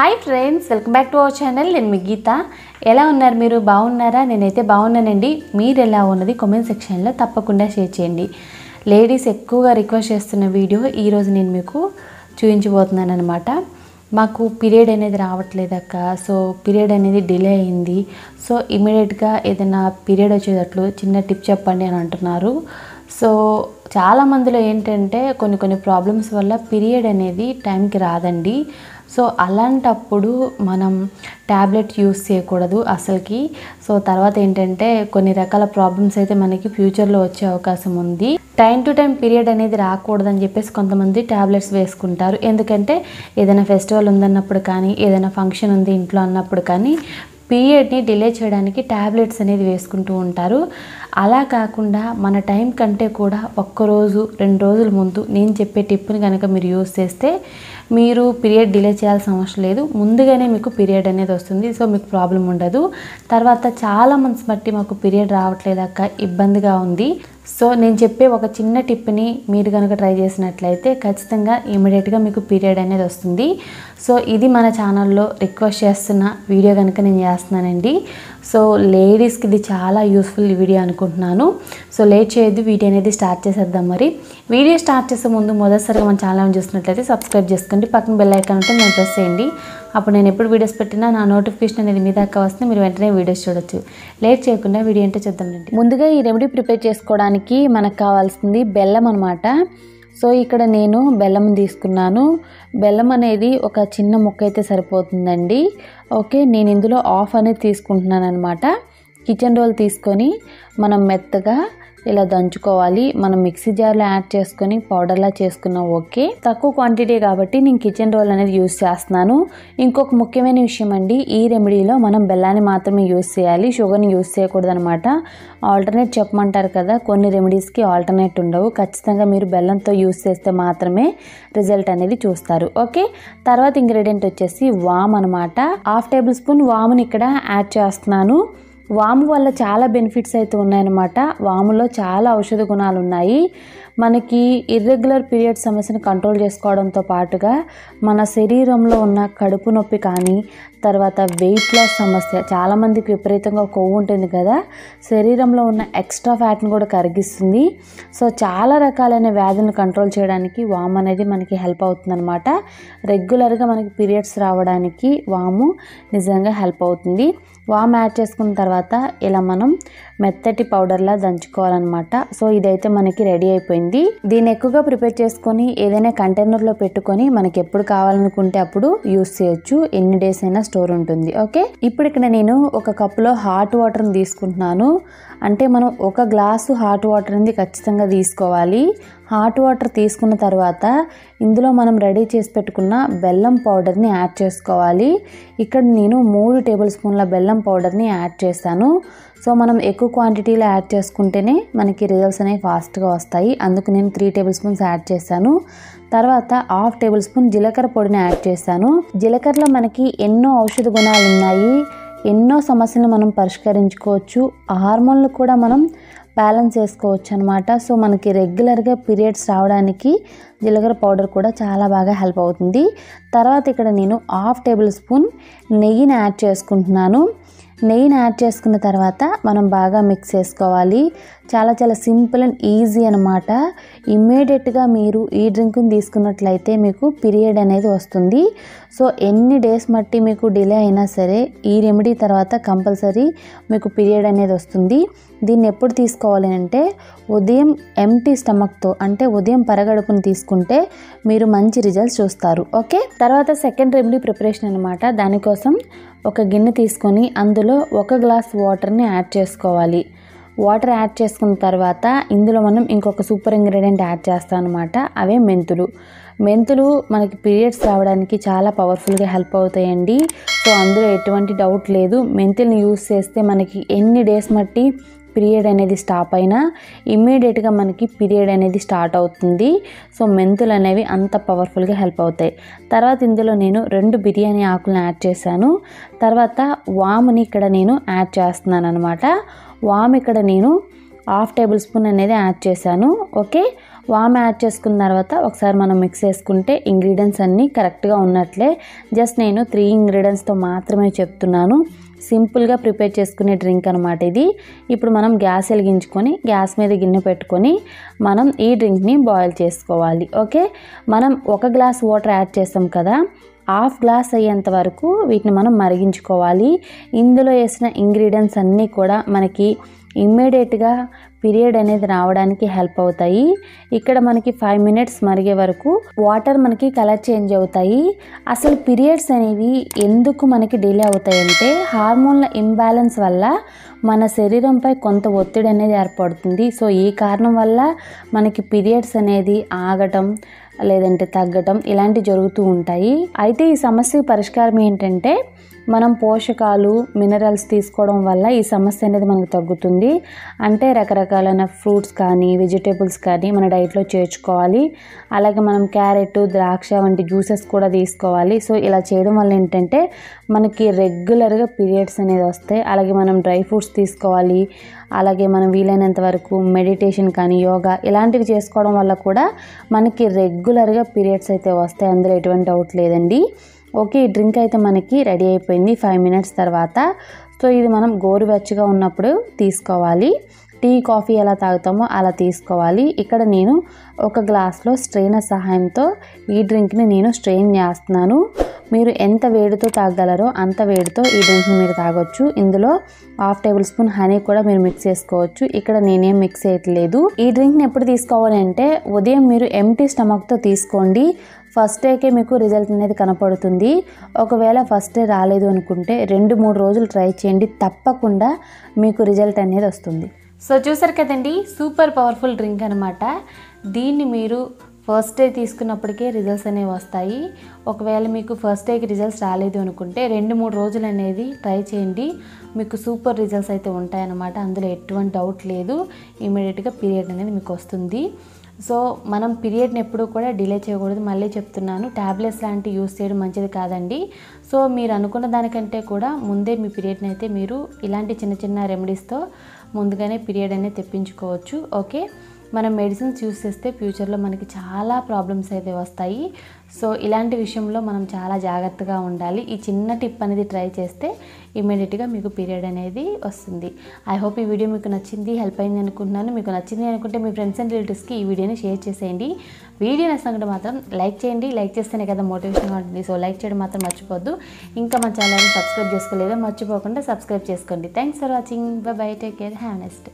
Hi friends welcome back to our channel నేను మీ గీత. ఎలా ఉన్నారు మీరు? బాగున్నారా? నేనైతే బాగున్నానండి. మీరు ఎలా ఉన్నది? కామెంట్ సెక్షన్లో తప్పకుండా షేర్ చేయండి. లేడీస్ ఎక్కువగా రిక్వెస్ట్ చేస్తున్న వీడియో ఈరోజు నేను మీకు చూపించబోతున్నాను అనమాట మాకు పీరియడ్ అనేది రావట్లేదు అక్క. సో పీరియడ్ అనేది డిలే అయింది. సో ఇమీడియట్గా ఏదైనా పీరియడ్ వచ్చేటట్లు చిన్న టిప్ చెప్పండి అని అంటున్నారు. సో చాలా మందిలో ఏంటంటే కొన్ని కొన్ని ప్రాబ్లమ్స్ వల్ల పీరియడ్ అనేది టైంకి రాదండి. సో అలాంటప్పుడు మనం ట్యాబ్లెట్ యూస్ చేయకూడదు అసలుకి. సో తర్వాత ఏంటంటే కొన్ని రకాల ప్రాబ్లమ్స్ అయితే మనకి ఫ్యూచర్లో వచ్చే అవకాశం ఉంది. టైం టు టైం పీరియడ్ అనేది రాకూడదని చెప్పేసి కొంతమంది ట్యాబ్లెట్స్ వేసుకుంటారు. ఎందుకంటే ఏదైనా ఫెస్టివల్ ఉందన్నప్పుడు కానీ ఏదైనా ఫంక్షన్ ఉంది ఇంట్లో అన్నప్పుడు కానీ పీరియడ్ని డిలే చేయడానికి ట్యాబ్లెట్స్ అనేది వేసుకుంటూ ఉంటారు. అలా కాకుండా మన టైం కంటే కూడా ఒక్కరోజు రెండు రోజుల ముందు నేను చెప్పే టిప్ని కనుక మీరు యూస్ చేస్తే మీరు పీరియడ్ డిలే చేయాల్సిన అవసరం లేదు. ముందుగానే మీకు పీరియడ్ అనేది వస్తుంది. సో మీకు ప్రాబ్లం ఉండదు. తర్వాత చాలా మంత్స్ బట్టి మాకు పీరియడ్ రావట్లేదు అక్క. ఇబ్బందిగా ఉంది. సో నేను చెప్పే ఒక చిన్న టిప్ని మీరు కనుక ట్రై చేసినట్లయితే ఖచ్చితంగా ఇమీడియట్గా మీకు పీరియడ్ అనేది వస్తుంది. సో ఇది మన ఛానల్లో రిక్వెస్ట్ చేస్తున్న వీడియో కనుక నేను చేస్తున్నానండి. సో లేడీస్కి ఇది చాలా యూస్ఫుల్ వీడియో అనుకుంటున్నాను. సో లేట్ చేయొద్దు. వీడియో అనేది స్టార్ట్ చేసేద్దాం మరి. వీడియో స్టార్ట్ చేసే ముందు మొదటిసారిగా మన ఛానల్ చూసినట్లయితే సబ్స్క్రైబ్ చేసుకుని చేసుకోండి. పక్కన బెల్ ఐకాన్ ఉంటే మేము ప్రెస్ చేయండి. అప్పుడు నేను ఎప్పుడు వీడియోస్ పెట్టినా నా నోటిఫికేషన్ అనేది మీ దాకా వస్తే మీరు వెంటనే వీడియోస్ చూడొచ్చు. లేట్ చేయకుండా వీడియో ఏంటో చూద్దామండి ముందుగా ఈ రెమెడీ ప్రిపేర్ చేసుకోవడానికి మనకు కావాల్సింది బెల్లం అనమాట సో ఇక్కడ నేను బెల్లం తీసుకున్నాను. బెల్లం అనేది ఒక చిన్న ముక్క అయితే సరిపోతుందండి. ఓకే నేను ఇందులో ఆఫ్ అనేది తీసుకుంటున్నాను అనమాట కిచెన్ రోల్ తీసుకొని మనం మెత్తగా ఇలా దంచుకోవాలి. మనం మిక్సీ జార్లో యాడ్ చేసుకొని పౌడర్లా చేసుకున్నాం ఓకే. తక్కువ క్వాంటిటీ కాబట్టి నేను కిచెన్ రోల్ అనేది యూస్ చేస్తున్నాను. ఇంకొక ముఖ్యమైన విషయం అండి ఈ రెమెడీలో మనం బెల్లాన్ని మాత్రమే యూస్ చేయాలి. షుగర్ని యూస్ చేయకూడదు అనమాట ఆల్టర్నేట్ చెప్పమంటారు కదా కొన్ని రెమెడీస్కి ఆల్టర్నేట్ ఉండవు. ఖచ్చితంగా మీరు బెల్లంతో యూస్ చేస్తే మాత్రమే రిజల్ట్ అనేది చూస్తారు. ఓకే? తర్వాత ఇంగ్రీడియంట్ వచ్చేసి వామ్ అనమాట హాఫ్ టేబుల్ స్పూన్ వాముని ఇక్కడ యాడ్ చేస్తున్నాను. వాము వల్ల చాలా బెనిఫిట్స్ అయితే ఉన్నాయన్నమాట. వాములో చాలా ఔషధ గుణాలు ఉన్నాయి. మనకి ఇర్రెగ్యులర్ పీరియడ్ సమస్యను కంట్రోల్ చేసుకోవడంతో పాటుగా మన శరీరంలో ఉన్న కడుపు నొప్పి కానీ తర్వాత వెయిట్ లాస్ సమస్య చాలామందికి విపరీతంగా కొవ్వు ఉంటుంది కదా శరీరంలో ఉన్న ఎక్స్ట్రా ఫ్యాట్ని కూడా కరిగిస్తుంది. సో చాలా రకాలైన వ్యాధులను కంట్రోల్ చేయడానికి వాము అనేది మనకి హెల్ప్ అవుతుంది అనమాట రెగ్యులర్గా మనకి పీరియడ్స్ రావడానికి వాము నిజంగా హెల్ప్ అవుతుంది. వామ్ యాడ్ చేసుకున్న తర్వాత ఇలా మనం మెత్తటి పౌడర్లా దంచుకోవాలన్నమాట. సో ఇదైతే మనకి రెడీ అయిపోయింది. దీన్ని ఎక్కువగా ప్రిపేర్ చేసుకొని ఏదైనా కంటైనర్లో పెట్టుకొని మనకి ఎప్పుడు కావాలనుకుంటే అప్పుడు యూస్ చేయొచ్చు. ఎన్ని డేస్ అయినా స్టోర్ ఉంటుంది. ఓకే? ఇప్పుడు ఇక్కడ నేను ఒక కప్లో హాట్ వాటర్ని తీసుకుంటున్నాను. అంటే మనం ఒక గ్లాసు హాట్ వాటర్ అనేది ఖచ్చితంగా తీసుకోవాలి. హాట్ వాటర్ తీసుకున్న తర్వాత ఇందులో మనం రెడీ చేసి పెట్టుకున్న బెల్లం పౌడర్ని యాడ్ చేసుకోవాలి. ఇక్కడ నేను మూడు టేబుల్ స్పూన్ల బెల్లం పౌడర్ని యాడ్ చేస్తాను సో మనం ఎక్కువ క్వాంటిటీలో యాడ్ చేసుకుంటేనే మనకి రిజల్ట్స్ అనేవి ఫాస్ట్గా వస్తాయి. అందుకు నేను త్రీ టేబుల్ స్పూన్స్ యాడ్ చేశాను. తర్వాత హాఫ్ టేబుల్ స్పూన్ జీలకర్ర పొడిని యాడ్ చేశాను. జీలకర్రలో మనకి ఎన్నో ఔషధ గుణాలు ఉన్నాయి. ఎన్నో సమస్యలను మనం పరిష్కరించుకోవచ్చు. హార్మోన్లు కూడా మనం బ్యాలెన్స్ చేసుకోవచ్చు అనమాట సో మనకి రెగ్యులర్గా పీరియడ్స్ రావడానికి జీలకర్ర పౌడర్ కూడా చాలా బాగా హెల్ప్ అవుతుంది. తర్వాత ఇక్కడ నేను హాఫ్ టేబుల్ స్పూన్ నెయ్యిని యాడ్ చేసుకుంటున్నాను. నెయ్యిని యాడ్ చేసుకున్న తర్వాత మనం బాగా మిక్స్ చేసుకోవాలి. చాలా చాలా సింపుల్ అండ్ ఈజీ అనమాట ఇమ్మీడియట్గా మీరు ఈ డ్రింక్ని తీసుకున్నట్లయితే మీకు పీరియడ్ అనేది వస్తుంది. సో ఎన్ని డేస్ మట్టి మీకు డిలే అయినా సరే ఈ రెమెడీ తర్వాత కంపల్సరీ మీకు పీరియడ్ అనేది వస్తుంది. దీన్ని ఎప్పుడు తీసుకోవాలి అంటే ఉదయం ఎంటీ స్టమక్తో అంటే ఉదయం పరగడుపుని తీసుకుంటే మీరు మంచి రిజల్ట్స్ చూస్తారు. ఓకే? తర్వాత సెకండ్ రెమెడీ ప్రిపరేషన్ అనమాట దానికోసం ఒక గిన్నె తీసుకొని అందులో ఒక గ్లాస్ వాటర్ని యాడ్ చేసుకోవాలి. వాటర్ యాడ్ చేసుకున్న తర్వాత ఇందులో మనం ఇంకొక సూపర్ ఇంగ్రీడియంట్ యాడ్ చేస్తాం అనమాట అవే మెంతులు. మెంతులు మనకి పీరియడ్స్ రావడానికి చాలా పవర్ఫుల్గా హెల్ప్ అవుతాయండి. సో అందులో ఎటువంటి డౌట్ లేదు. మెంతుల్ని యూస్ చేస్తే మనకి ఎన్ని డేస్ మట్టి పీరియడ్ అనేది స్టాప్ అయినా ఇమ్మీడియట్గా మనకి పీరియడ్ అనేది స్టార్ట్ అవుతుంది. సో మెంతులు అనేవి అంత పవర్ఫుల్గా హెల్ప్ అవుతాయి. తర్వాత ఇందులో నేను రెండు బిర్యానీ ఆకులను యాడ్ చేశాను. తర్వాత వాముని ఇక్కడ నేను యాడ్ చేస్తున్నాను అనమాట వామ్ ఇక్కడ నేను హాఫ్ టేబుల్ స్పూన్ అనేది యాడ్ చేశాను. ఓకే వామ్ యాడ్ చేసుకున్న తర్వాత ఒకసారి మనం మిక్స్ చేసుకుంటే ఇంగ్రీడియంట్స్ అన్నీ కరెక్ట్గా ఉన్నట్లే. జస్ట్ నేను త్రీ ఇంగ్రీడియంట్స్తో మాత్రమే చెప్తున్నాను. సింపుల్గా ప్రిపేర్ చేసుకునే డ్రింక్ అనమాట ఇది. ఇప్పుడు మనం గ్యాస్ వెలిగించుకొని గ్యాస్ మీద గిన్నె పెట్టుకొని మనం ఈ డ్రింక్ని బాయిల్ చేసుకోవాలి. ఓకే మనం ఒక గ్లాస్ వాటర్ యాడ్ చేస్తాం కదా. హాఫ్ గ్లాస్ అయ్యేంత వరకు వీటిని మనం మరిగించుకోవాలి. ఇందులో వేసిన ఇంగ్రీడియంట్స్ అన్నీ కూడా మనకి ఇమ్మీడియట్గా పీరియడ్ అనేది రావడానికి హెల్ప్ అవుతాయి. ఇక్కడ మనకి ఫైవ్ మినిట్స్ మరిగే వరకు వాటర్ మనకి కలర్ చేంజ్ అవుతాయి. అసలు పీరియడ్స్ అనేవి ఎందుకు మనకి డిలే అవుతాయంటే హార్మోన్ల ఇంబ్యాలెన్స్ వల్ల మన శరీరంపై కొంత ఒత్తిడి అనేది ఏర్పడుతుంది. సో ఈ కారణం వల్ల మనకి పీరియడ్స్ అనేది ఆగటం లేదంటే తగ్గటం ఇలాంటివి జరుగుతూ ఉంటాయి. అయితే ఈ సమస్యకు పరిష్కారం ఏంటంటే మనం పోషకాలు మినరల్స్ తీసుకోవడం వల్ల ఈ సమస్య అనేది మనకు తగ్గుతుంది. అంటే రకరకాలైన ఫ్రూట్స్ కానీ వెజిటేబుల్స్ కానీ మన డైట్లో చేర్చుకోవాలి. అలాగే మనం క్యారెట్ ద్రాక్ష వంటి జ్యూసెస్ కూడా తీసుకోవాలి. సో ఇలా చేయడం వల్ల ఏంటంటే మనకి రెగ్యులర్గా పీరియడ్స్ అనేది వస్తాయి. అలాగే మనం డ్రై ఫ్రూట్స్ తీసుకోవాలి. అలాగే మనం వీలైనంత వరకు మెడిటేషన్ కానీ యోగా ఇలాంటివి చేసుకోవడం వల్ల కూడా మనకి రెగ్యులర్గా పీరియడ్స్ అయితే వస్తాయి. అందులో ఎటువంటి డౌట్ లేదండి. ఓకే ఈ డ్రింక్ అయితే మనకి రెడీ అయిపోయింది ఫైవ్ మినిట్స్ తర్వాత. సో ఇది మనం గోరువెచ్చగా ఉన్నప్పుడు తీసుకోవాలి. టీ కాఫీ ఎలా తాగుతామో అలా తీసుకోవాలి. ఇక్కడ నేను ఒక గ్లాస్లో స్ట్రెయినర్ సహాయంతో ఈ డ్రింక్ని నేను స్ట్రెయిన్ చేస్తున్నాను. మీరు ఎంత వేడితో తాగగలరో అంత వేడితో ఈ డ్రింక్ని మీరు తాగొచ్చు. ఇందులో హాఫ్ టేబుల్ స్పూన్ హనీ కూడా మీరు మిక్స్ చేసుకోవచ్చు. ఇక్కడ నేనేం మిక్స్ చేయట్లేదు. ఈ డ్రింక్ని ఎప్పుడు తీసుకోవాలి అంటే ఉదయం మీరు ఎంటీ స్టమక్తో తీసుకోండి. ఫస్ట్ డేకే మీకు రిజల్ట్ అనేది కనపడుతుంది. ఒకవేళ ఫస్ట్ డే రాలేదు అనుకుంటే రెండు మూడు రోజులు ట్రై చేయండి. తప్పకుండా మీకు రిజల్ట్ అనేది వస్తుంది. సో చూసారు కదండి సూపర్ పవర్ఫుల్ డ్రింక్ అనమాట దీన్ని మీరు ఫస్ట్ డే తీసుకున్నప్పటికే రిజల్ట్స్ అనేవి వస్తాయి. ఒకవేళ మీకు ఫస్ట్ డేకి రిజల్ట్స్ రాలేదు అనుకుంటే రెండు మూడు రోజులు అనేది ట్రై చేయండి. మీకు సూపర్ రిజల్ట్స్ అయితే ఉంటాయన్నమాట. అందులో ఎటువంటి డౌట్ లేదు. ఇమీడియట్గా పీరియడ్ అనేది మీకు వస్తుంది. సో మనం పీరియడ్ని ఎప్పుడూ కూడా డిలే చేయకూడదు. మళ్ళీ చెప్తున్నాను ట్యాబ్లెట్స్ లాంటివి యూస్ చేయడం మంచిది కాదండి. సో మీరు అనుకున్న దానికంటే కూడా ముందే మీ పీరియడ్ని అయితే మీరు ఇలాంటి చిన్న చిన్న రెమెడీస్తో ముందుగానే పీరియడ్ అనేది తెప్పించుకోవచ్చు. ఓకే? మనం మెడిసిన్స్ యూస్ చేస్తే ఫ్యూచర్లో మనకి చాలా ప్రాబ్లమ్స్ అయితే వస్తాయి. సో ఇలాంటి విషయంలో మనం చాలా జాగ్రత్తగా ఉండాలి. ఈ చిన్న టిప్ అనేది ట్రై చేస్తే ఇమీడియట్గా మీకు పీరియడ్ అనేది వస్తుంది. ఐ హోప్ ఈ వీడియో మీకు నచ్చింది హెల్ప్ అయింది అనుకుంటున్నాను. మీకు నచ్చింది అనుకుంటే మీ ఫ్రెండ్స్ అండ్ రిలేటివ్స్కి ఈ వీడియోని షేర్ చేసేయండి. వీడియో నచ్చినట్టు మాత్రం లైక్ చేయండి. లైక్ చేస్తేనే కదా మోటివేషన్గా ఉంటుంది. సో లైక్ చేయడం మాత్రం మర్చిపోద్దు ఇంకా మా ఛానల్ని సబ్స్క్రైబ్ చేసుకోలేదో మర్చిపోకుండా సబ్స్క్రైబ్ చేసుకోండి. Thanks for watching bye bye take care have next